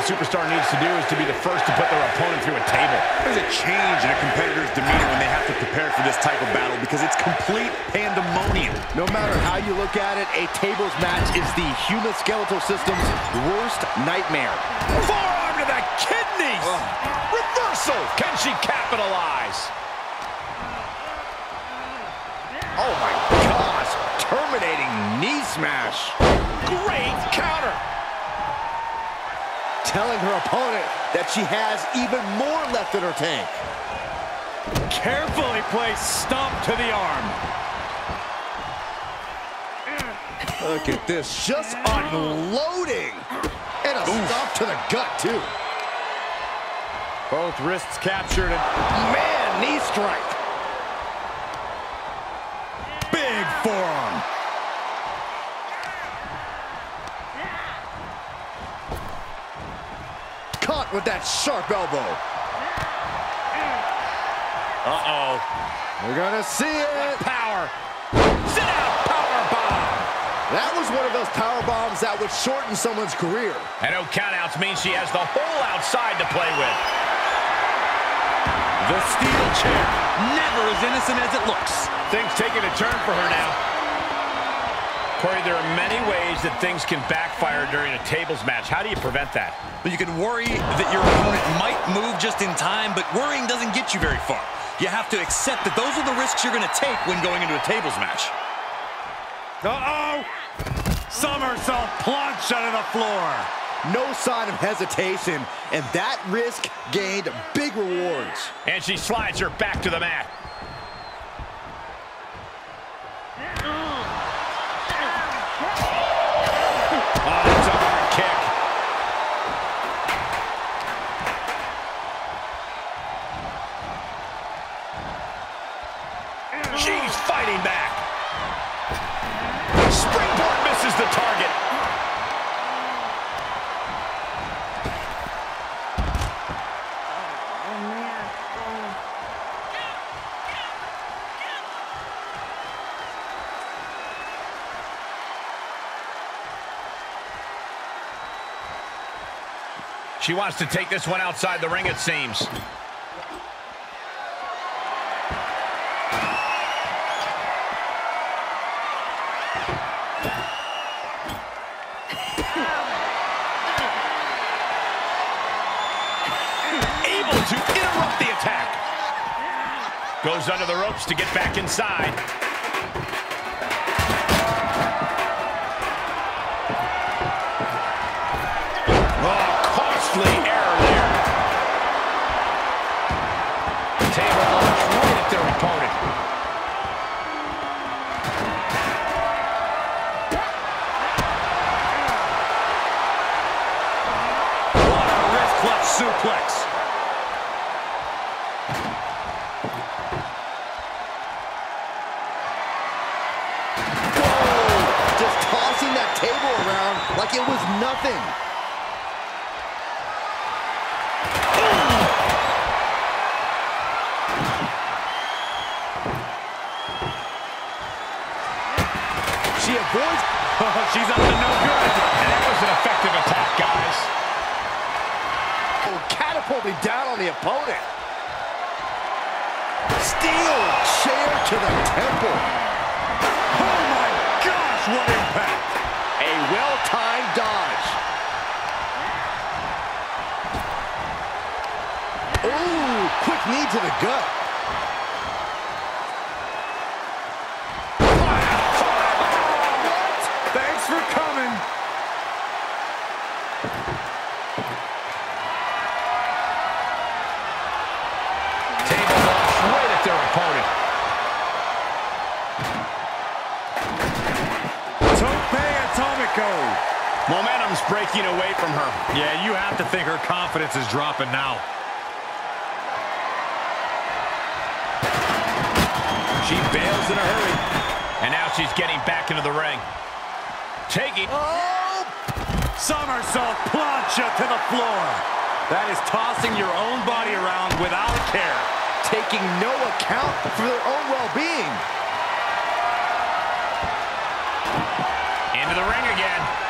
any superstar needs to do is to be the first to put their opponent through a table. There's a change in a competitor's demeanor when they have to prepare for this type of battle because it's complete pandemonium. No matter how you look at it, a tables match is the human skeletal system's worst nightmare. Forearm to the kidneys! Ugh. Reversal! Can she capitalize? Oh my gosh, terminating knee smash. Great counter! Telling her opponent that she has even more left in her tank. Carefully placed stomp to the arm. Look at this, just unloading. And a stomp to the gut, too. Both wrists captured and Man, knee strike. big forearm. Caught with that sharp elbow. Uh-oh. We're gonna see it. Power. Sit out power bomb. That was one of those power bombs that would shorten someone's career. And no countouts means she has the whole outside to play with. The steel chair, never as innocent as it looks. Things taking a turn for her now. Corey, there are many ways that things can backfire during a tables match. How do you prevent that? But you can worry that your opponent might move just in time, but worrying doesn't get you very far. You have to accept that those are the risks you're going to take when going into a tables match. Uh-oh! Somersault plunge onto the floor. No sign of hesitation, and that risk gained big rewards. And she slides her back to the mat. She wants to take this one outside the ring, it seems. Able to interrupt the attack. Goes under the ropes to get back inside. Like it was nothing. She avoids Oh, she's up to no good. And that was an effective attack, guys. oh, catapulting down on the opponent. Steel chair to the temple. Oh my gosh, what impact. Ooh, quick knee to the gut. Thanks for coming. Table launch right at their opponent. Tope Atomico. Momentum's breaking away from her. Yeah, you have to think her confidence is dropping now. She bails in a hurry. And now she's getting back into the ring. Taking... Oh! Somersault plancha to the floor. That is tossing your own body around without a care. Taking no account for their own well-being. Into the ring again.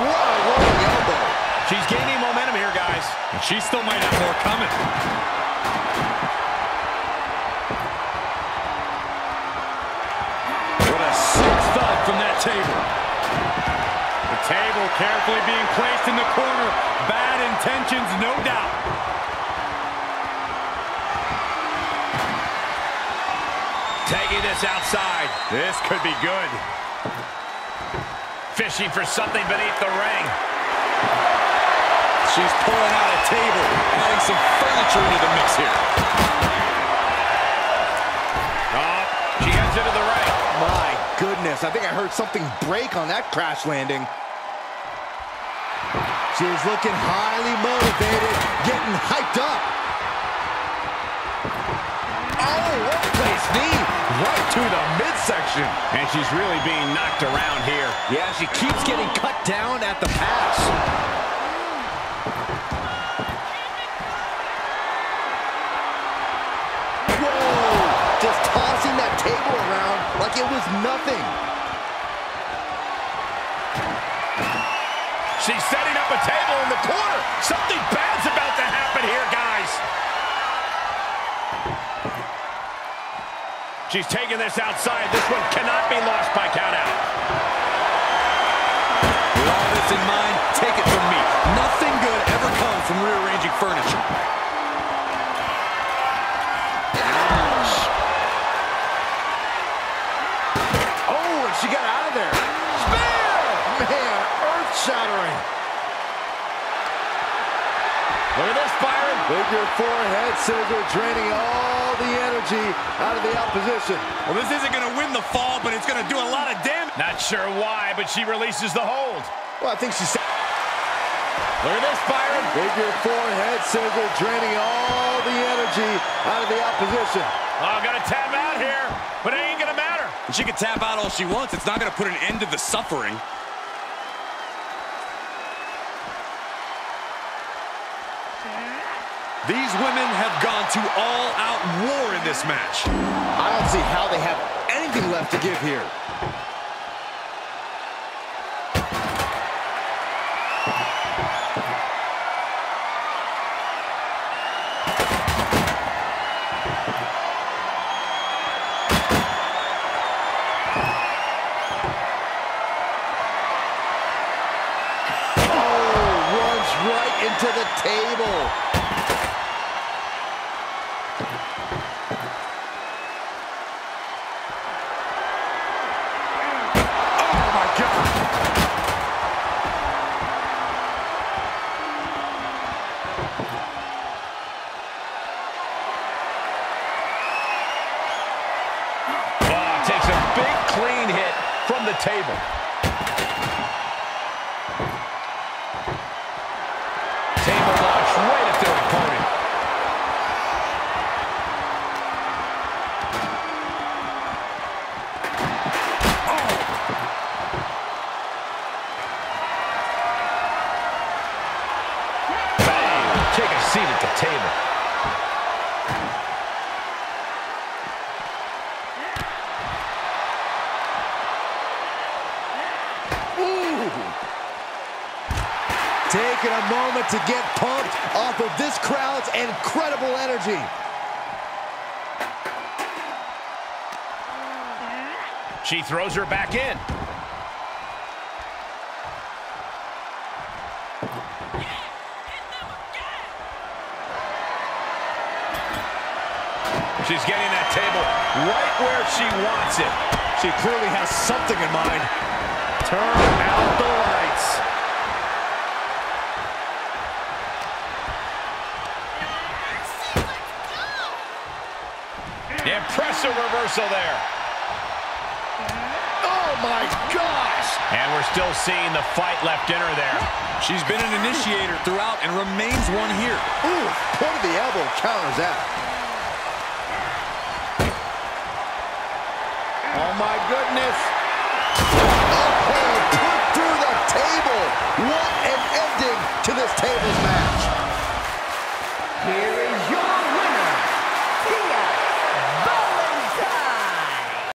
What a elbow. She's gaining momentum here, guys. And she still might have more coming. What a sick thud from that table. The table carefully being placed in the corner. Bad intentions, no doubt. Taking this outside. This could be good. Fishing for something beneath the ring. She's pulling out a table, adding some furniture into the mix here. Oh, she heads into the ring. My goodness, I think I heard something break on that crash landing. She is looking highly motivated, getting hyped up. Oh, what a place knee right to the midsection. And she's really being knocked around here. Yeah, she keeps getting cut down at the pass. Whoa! Just tossing that table around like it was nothing. She's setting up a table in the corner. Something bad's about to happen here, guys. She's taking this outside. This one cannot be lost by countout. With all this in mind, take it Figure four head scissor draining all the energy out of the opposition. Well, this isn't going to win the fall, but it's going to do a lot of damage. Not sure why, but she releases the hold. Well, I think she's... Look at this, Byron. Figure four head scissor draining all the energy out of the opposition. Oh, got to tap out here, but it ain't gonna matter. She can tap out all she wants. It's not going to put an end to the suffering. These women have gone to all-out war in this match. I don't see how they have anything left to give here. Oh, runs right into the table. Ooh. Taking a moment to get pumped off of this crowd's incredible energy. She throws her back in. She's getting that table right where she wants it. She clearly has something in mind. Turn out the lights. Impressive reversal there. Oh my gosh! And we're still seeing the fight left in her there. She's been an initiator throughout and remains one here. Ooh, point of the elbow counters that. Oh, my goodness. Oh, put through the table. What an ending to this tables match. Here